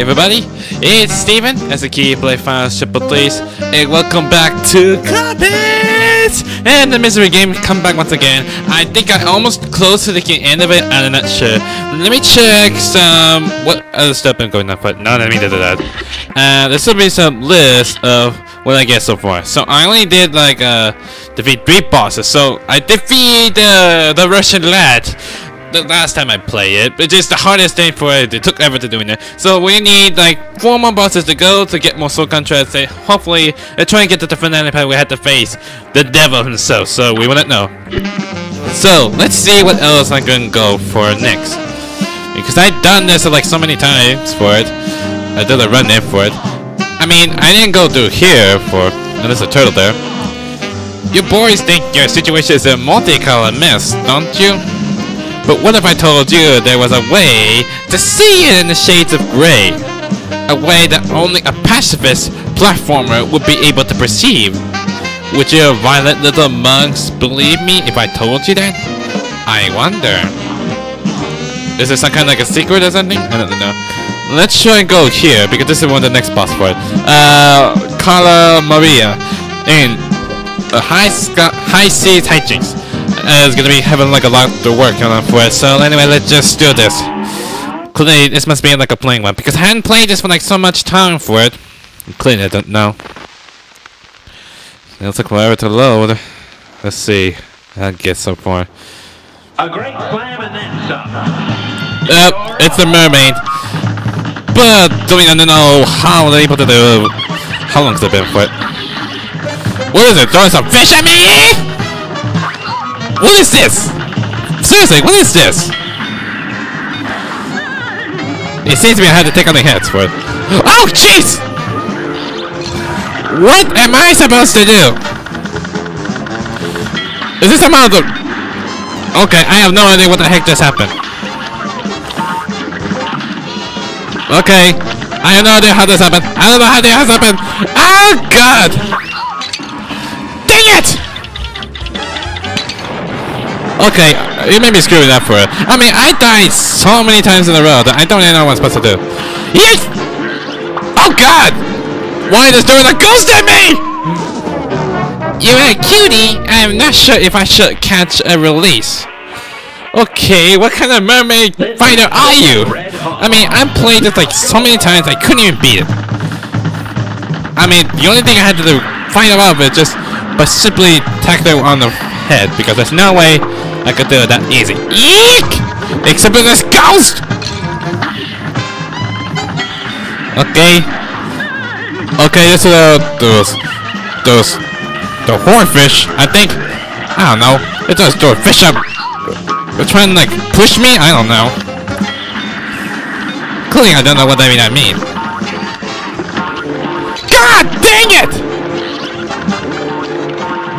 Everybody, it's Steven as a Keyblade finals triple threes, and welcome back to Cuphead! And the misery game come back once again. I think I almost close to the end of it, I'm not sure. Let me check some what other stuff I'm going on, but no, let me do that. Uh, there should be some list of what I get so far. So I only did like uh defeat three bosses. So I defeat uh, the Russian lad the last time I played it. It's just the hardest thing for it. It took ever to doing it. So we need like four more bosses to go to get more soul contracts. They hopefully they try and get to the finale part we had to face the devil himself. So we wanna know. So let's see what else I'm gonna go for next. Because I've done this like so many times for it. I did a run there for it. I mean, I didn't go through here for and there's a turtle there. You boys think your situation is a multicolor mess, don't you? But what if I told you there was a way to see it in the shades of gray? A way that only a pacifist platformer would be able to perceive. Would you violent little monks believe me if I told you that? I wonder. Is there some kind of like a secret or something? I don't know. Let's try and go here because this is one of the next boss it. Uh, Cala Maria in uh, high sky, high seas hijinks uh, is gonna be having like a lot to work on for it. So anyway, let's just do this. Clearly, this must be like a playing one because I hadn't played this for like so much time for it. Clearly, I don't know. It'll take forever to load. Let's see. I get so far. A great slam and then some. Yep, it's the mermaid. But doing I don't know how they're able to do. How long's it been for it? What is it? Throwing some fish at me? What is this? Seriously, what is this? It seems to me I had to take on the heads for it. Oh, jeez! What am I supposed to do? Is this amount of... Okay, I have no idea what the heck just happened. Okay, I have no idea how this happened. I don't know how this happened. Oh, God! Okay, you made me screwing up for it. I mean, I died so many times in a row that I don't even know what I'm supposed to do. Yes! Oh god! Why is there a ghost at me? You're a cutie. I'm not sure if I should catch a release. Okay, what kind of mermaid fighter are you? I mean, I played this like so many times I couldn't even beat it. I mean, the only thing I had to do find out it just by simply tackling on the head because there's no way I could do it that easy. Eek! Except for this ghost! Okay. Okay, this is uh, those, those, the hornfish, I think. I don't know. It does throw a fish up. They're trying to like push me? I don't know. Clearly I don't know what I mean I mean. God dang it!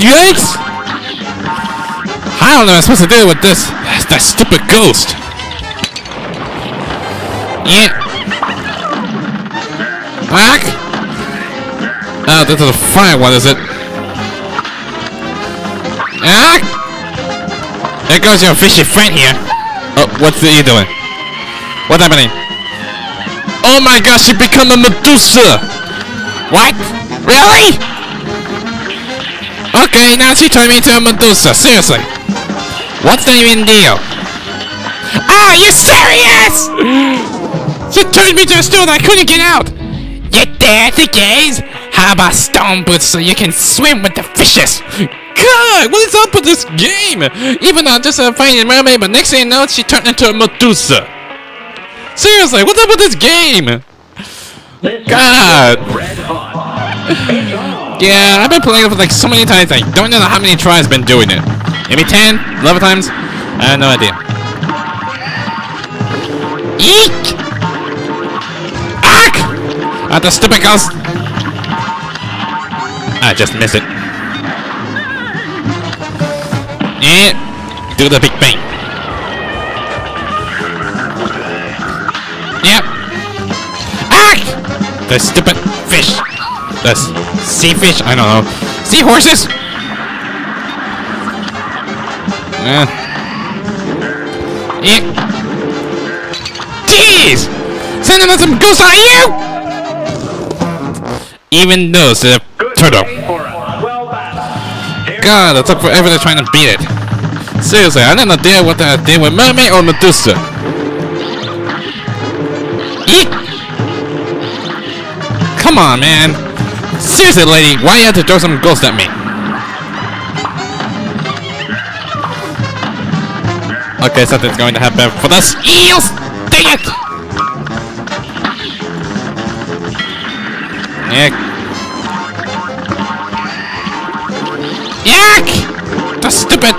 Yikes! I don't know what I'm supposed to do with this. That stupid ghost. Yeah. Back. Oh, this is a fire one, is it? Ah! There goes your fishy friend here. Oh, what's he doing? What's happening? Oh my gosh, she become a Medusa! What? Really? Okay, now she turned me into a Medusa, seriously. What's the even deal? Ah, you serious? You turned me to a stone, I couldn't get out. You dare to gaze? How about stone boots so you can swim with the fishes? God, what is up with this game? Even though I'm just a fighting mermaid, but next thing you know, she turned into a Medusa. Seriously, what's up with this game? God. Yeah, I've been playing it for like so many times, I don't know how many tries I've been doing it. Maybe 10? 11 times? I have no idea. Eek! Ack! At the stupid ghost! I just missed it. And do the big bang. Yep. Ack! The stupid fish. The sea fish? I don't know. Seahorses! Eh. Eh. Jeez! Some ghosts on you! Even those Good turtle. God, it took forever to try to beat it. Seriously, I didn't know deal with that deal with Mermaid or Medusa. Come on, man. Seriously, lady, why you have to throw some ghosts at me? Okay, something's going to happen for the eels! Dang it! Yak! Yak! The stupid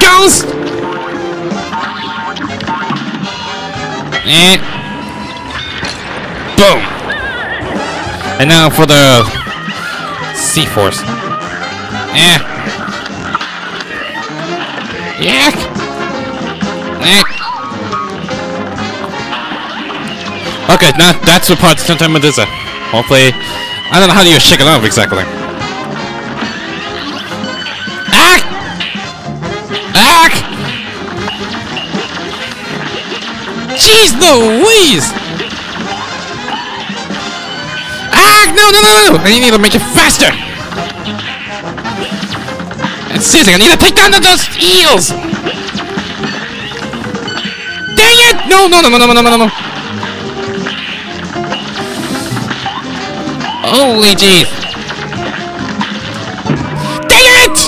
ghost! Eh. Boom! And now for the Sea Force. Eh. Yak! Okay, now that's the part this. uh, Hopefully, I don't know how you shake it off exactly. Ack! Ack! Jeez Louise! Ack! No, no, no, no! I need to make it faster! And seriously, I need to take down those eels! Dang it! No, no, no, no, no, no, no, no! Holy jeez! Dang it!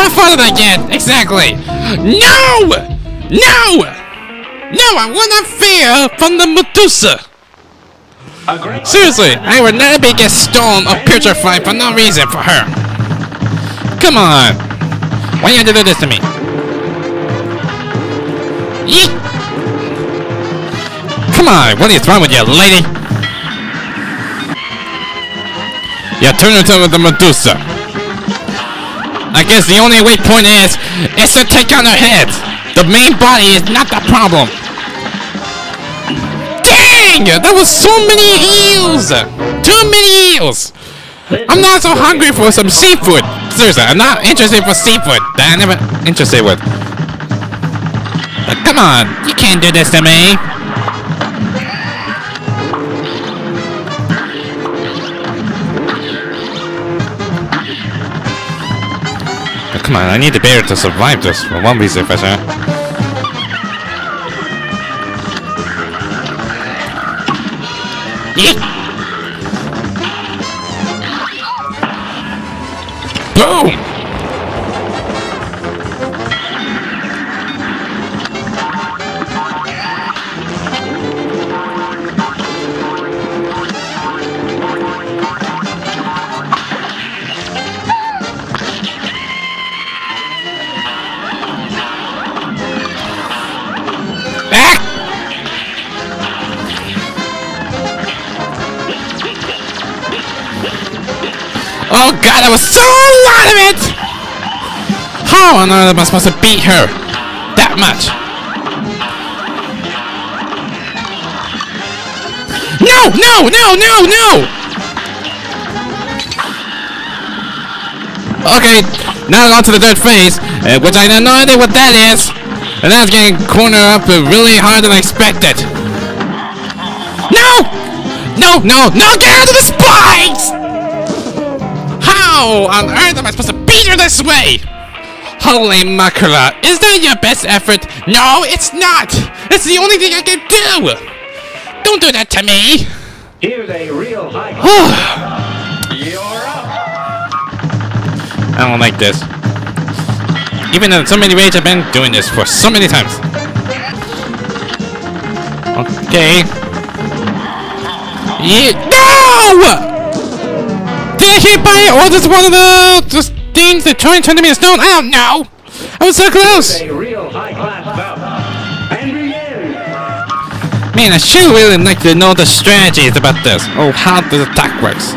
How far did I get? Exactly! No! No! No, I want to fear from the Medusa! Seriously, I would never be get stoned or putrefied for no reason for her. Come on! Why you have to do this to me? Yeet! Come on, what is wrong with you, lady? Yeah, turn into the Medusa. I guess the only weak point is, is to take on her head. The main body is not the problem. Dang! That was so many eels! Too many eels! I'm not so hungry for some seafood. Seriously, I'm not interested for seafood. That I never interested with. But come on, you can't do this to me. Come on, I need the bear to survive this for one reason for sure. Boom! How on earth am I supposed to beat her? That much? No, no, no, no, no! Okay, now on to the third phase, uh, which I have no idea what that is. And that's getting cornered up really hard than I expected. No! No, no, no, get out of the spikes! How on earth am I supposed to beat her this way? Holy mackerel, is that your best effort? No, it's not! It's the only thing I can do! Don't do that to me! Here's a real high. You're up. I don't like this. Even in so many ways I've been doing this for so many times. Okay. Yeah. No! Did I hit by it or just one of the just things that try and turn me to stone? I don't know. I was so close. A real high class bout. And begin. Man, I should really like to know the strategies about this. Oh, how the attack works.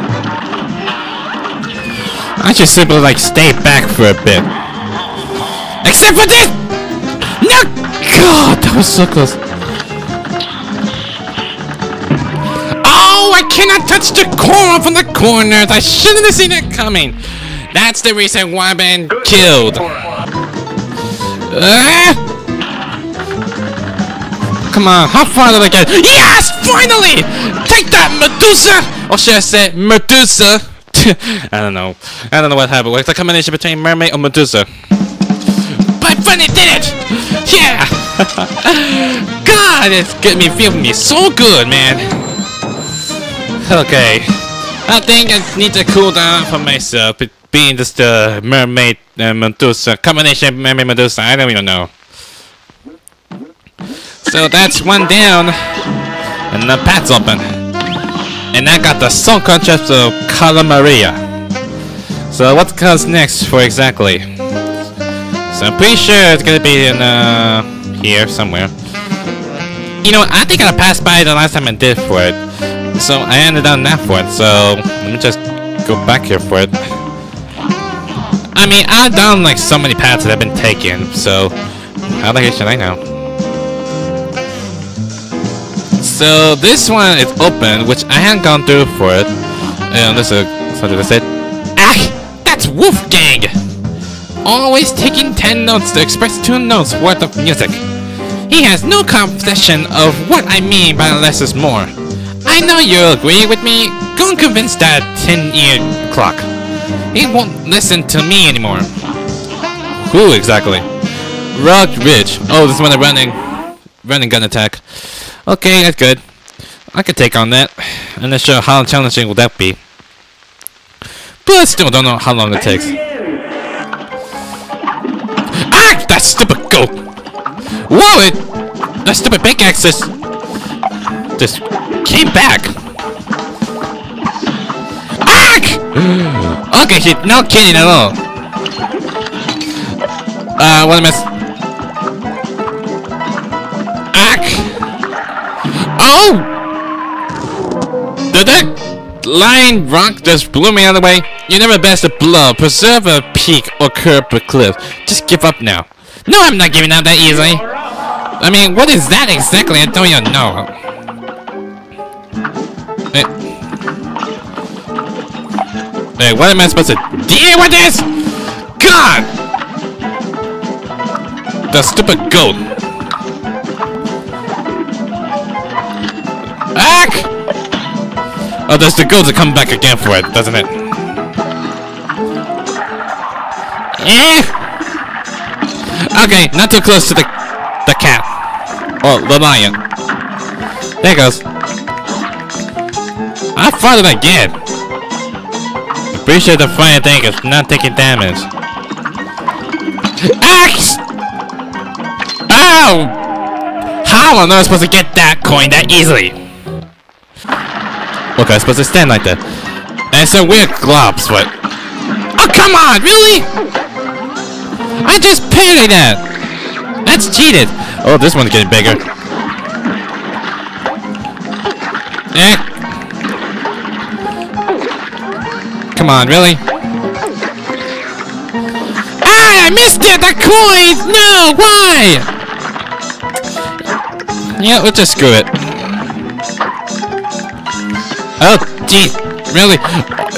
I should simply like stay back for a bit. Except for this! No! God, that was so close. Oh, I cannot touch the corner from the corners. I shouldn't have seen it coming. That's the reason why I've been Good killed. Ah! come on. How far did I get? Yes! Finally! Take that, Medusa! Or should I say, Medusa? I don't know. I don't know what happened. It's a combination between mermaid and Medusa. But I finally did it! Yeah! God, it's getting me feeling me so good, man. Okay. I think I need to cool down for myself. It being just a mermaid uh, Medusa combination mermaid Medusa. I don't even know. So that's one down, and the path's open. And I got the soul contract of Cala Maria. So what comes next for exactly? So I'm pretty sure it's gonna be in uh here somewhere. You know, I think I passed by the last time I did for it. So I ended on that for it, so let me just go back here for it. I mean, I've done like so many paths that have been taken, so how the heck should I know? So this one is open, which I haven't gone through for it. And this is something I said. Ah, that's Wolfgang! Always taking 10 notes to express 2 notes worth of music. He has no conception of what I mean by less is more. I know you'll agree with me. Go and convince that 10-ear clock. He won't listen to me anymore. Who exactly? Rugged Ridge. Oh, this is when they're running. Running gun attack. Okay, that's good. I could take on that. I'm not sure how challenging will that be. But I still don't know how long it takes. Ah! That stupid goat! Whoa! It, that stupid pickaxe just... Just came back. Ah! Okay, shit. not kidding at all. Uh, what am I... Oh! Did that line rock just blew me out of the way? You're never best to blow, preserve a peak, or curb a cliff. Just give up now. No, I'm not giving up that easily. I mean, what is that exactly? I don't even know. Hey, hey what am I supposed to deal with this? God! The stupid goat. Ack! Oh, there's the goat to come back again for it, doesn't it? Eh! Okay, not too close to the the cat. Or the lion. There it goes. I get? I'm pretty sure the fire thing is not taking damage. Axe! Ow! How am I supposed to get that coin that easily? Look, I'm supposed to stand like that. And some weird globs, but... Oh, come on! Really? I just parried that! That's cheated! Oh, this one's getting bigger. Eh. Come on, really? Ah, I missed it! The coin! No, why? Yeah, we'll just screw it. Oh, gee, really?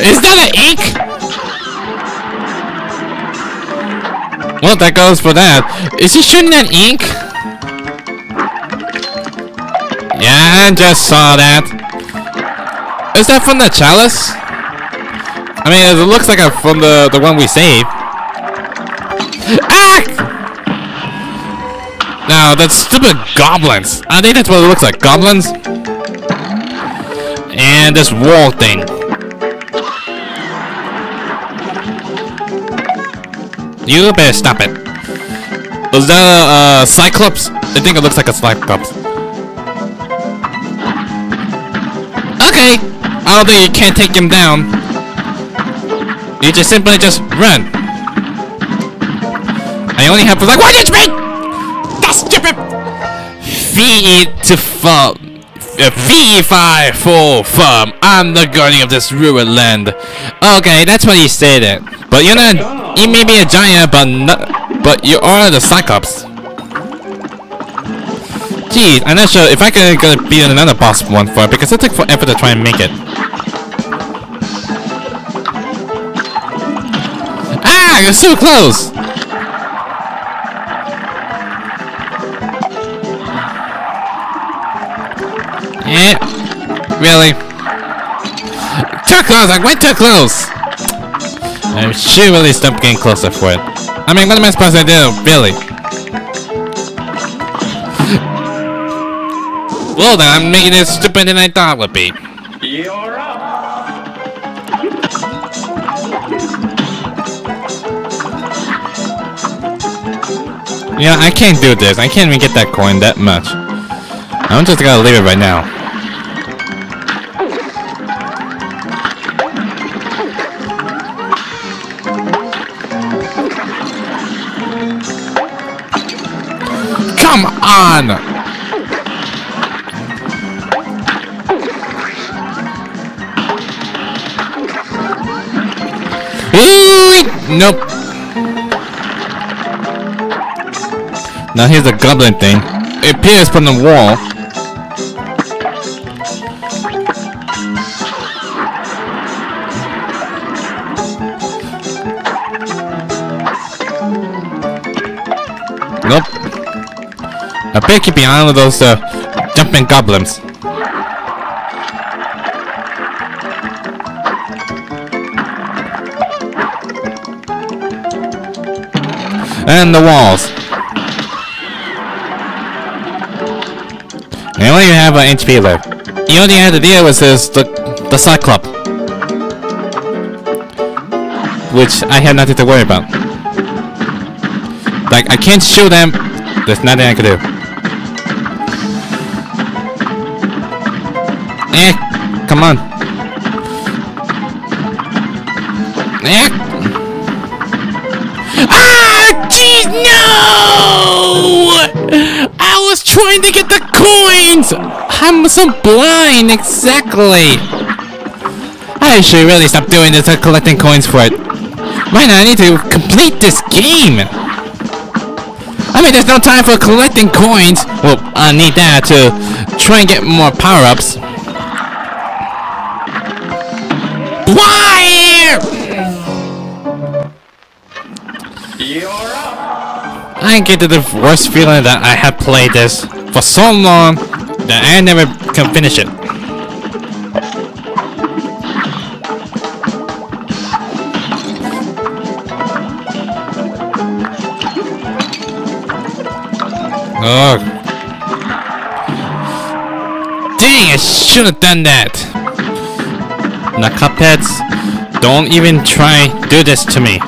Is that an ink? Well, that goes for that. Is he shooting at ink? Yeah, I just saw that. Is that from the chalice? I mean, it looks like a, from the the one we saved. Ah! Now, that's stupid goblins. I think that's what it looks like. Goblins? And this wall thing. You better stop it. Was that a uh, Cyclops? I think it looks like a Cyclops. Okay. I don't think you can't take him down. You just simply just run. I only have like one HP! That's stupid! Feed to fall. Fee fi fo fum. I'm the guardian of this ruined land. Okay, that's what he stated. But you're not. You may be a giant, but not. But you are the Cyclops. Geez, I'm not sure if I can gonna beat another boss one for it because it took forever to try and make it. Ah, you're so close. Eh, really? Too close! I went too close! I should really stop getting closer for it. I mean, what am I supposed to do? Really? well then, I'm making it stupider than I thought it would be. You're Yeah, I can't do this. I can't even get that coin that much. I'm just gonna leave it right now. Come on! Nope. Now here's the goblin thing. It appears from the wall. Nope. I better keep an eye on those uh, jumping goblins. And the walls. I only have an HP left. The only thing I had to deal with is the the Cyclop. Which I have nothing to worry about. Like I can't shoot them. There's nothing I can do. Eh, come on. Eh. Ah, jeez, no! Was trying to get the coins! I'm so blind, exactly! I should really stop doing this and collecting coins for it. Right now, I need to complete this game! I mean, there's no time for collecting coins! Well, I need that to try and get more power-ups. I get the worst feeling that I have played this for so long that I never can finish it. Oh. Dang, I should have done that. Now, Cupheads, don't even try do this to me.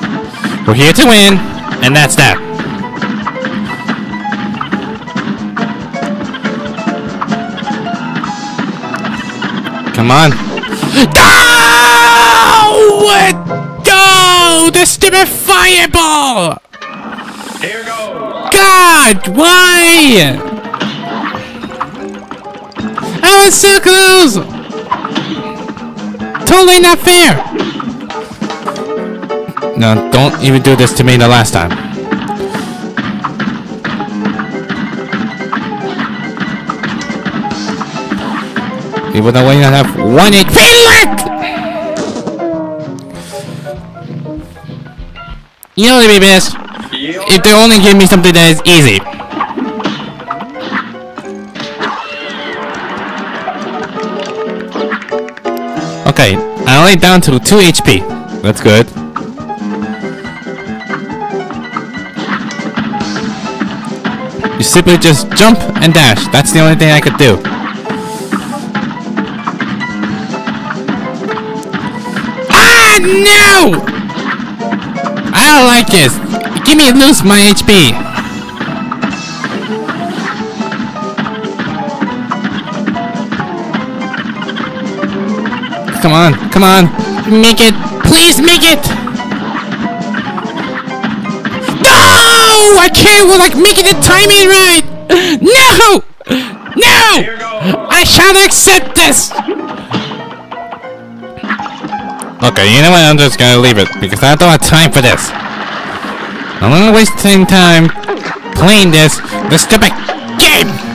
We're here to win, and that's that. Come on. No! No! The stupid fireball! Here goes. God, why? I was so close! Totally not fair! No, don't even do this to me the last time. Even though we only have one HP left! You know what would be best? If they only give me something that is easy. Okay, I'm only down to 2 HP. That's good. You simply just jump and dash. That's the only thing I could do. No! I don't like this. Give me loose my HP. Come on, come on. Make it. Please make it. No! I can't we're like making the timing right. No! No! I shall accept this! Okay, you know what? I'm just gonna leave it because I don't have time for this. I'm not wasting time playing this this stupid game.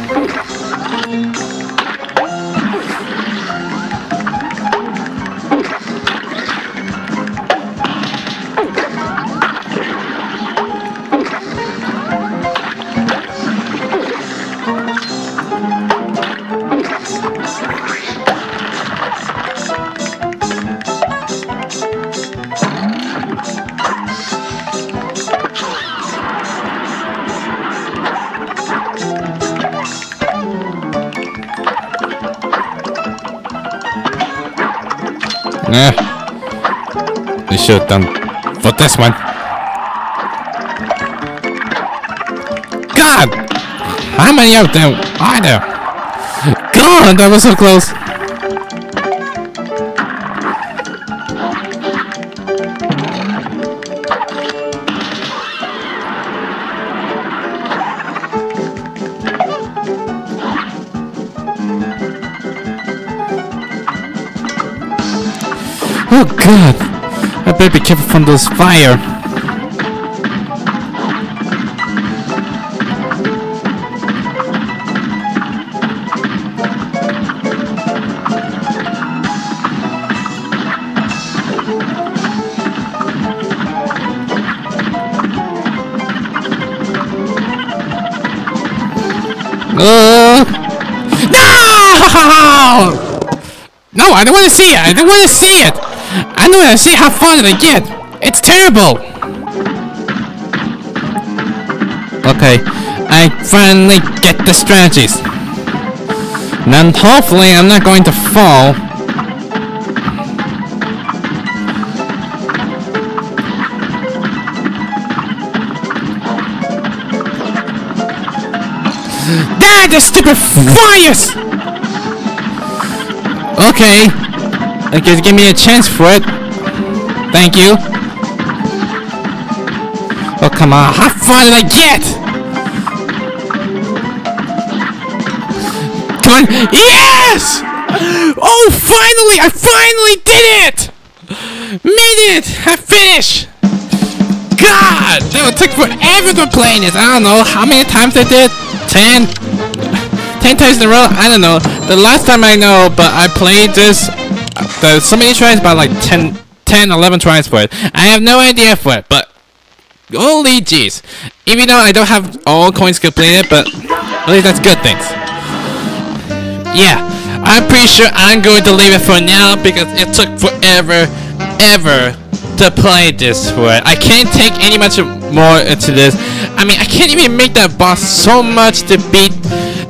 Eh. We should have done for this one. God! How many of them are there? God, that was so close. God! I better be careful from those fire. Uh, no! No, I don't want to see it. I don't want to see it. I don't see how far did I get. It's terrible. Okay, I finally get the strategies. Then hopefully I'm not going to fall. Ah, the stupid fires! Okay. Okay, give me a chance for it. Thank you. Oh, come on. How far did I get? Come on. Yes! Oh, finally! I finally did it! Made it! I finished! God! That would take forever to play this. I don't know how many times I did. Ten? Ten times in a row? I don't know. The last time I know, but I played this, so many tries, about like 10, 10, 11 tries for it. I have no idea for it, but holy jeez. Even though I don't have all coins completed, but at least that's good things. Yeah, I'm pretty sure I'm going to leave it for now because it took forever, ever to play this for it. I can't take any much more into this. I mean, I can't even make that boss so much to beat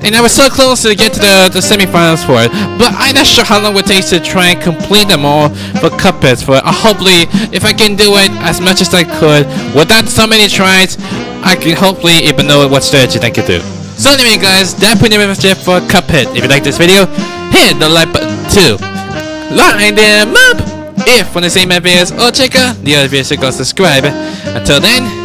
and I was so close to get to the, the semifinals for it, but I'm not sure how long it takes to try and complete them all for Cuphead for. Uh, hopefully, if I can do it as much as I could, without so many tries, I can hopefully even know what strategy I can do. So anyway guys, that's pretty much it for Cuphead. If you like this video, hit the like button too. Line them up! If want to see my videos or check out the other videos, go subscribe. Until then,